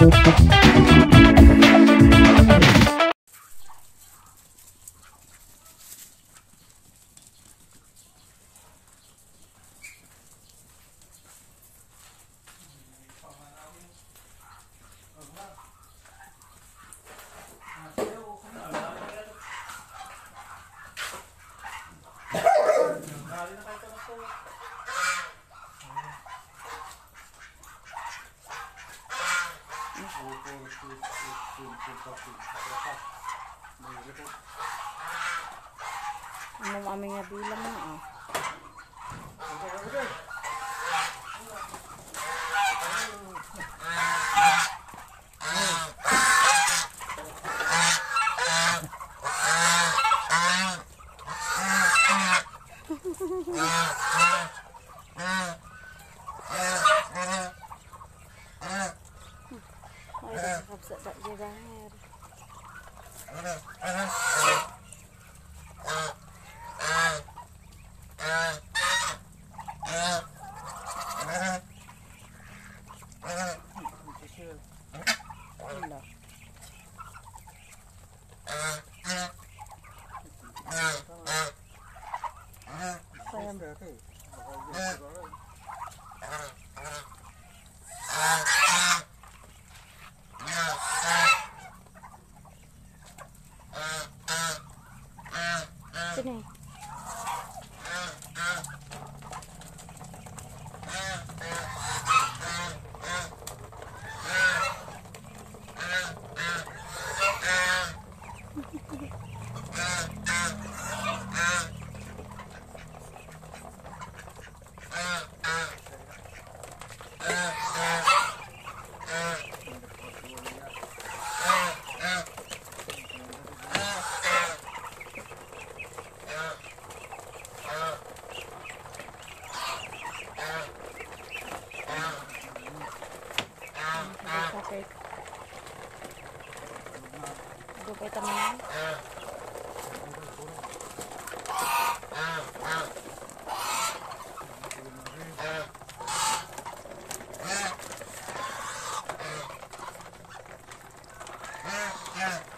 Thank you. Ano mo aming bilang na ah. Ay, sakap sa tak jiraher. Wala. afternoon. aku kayak teman. Yeah.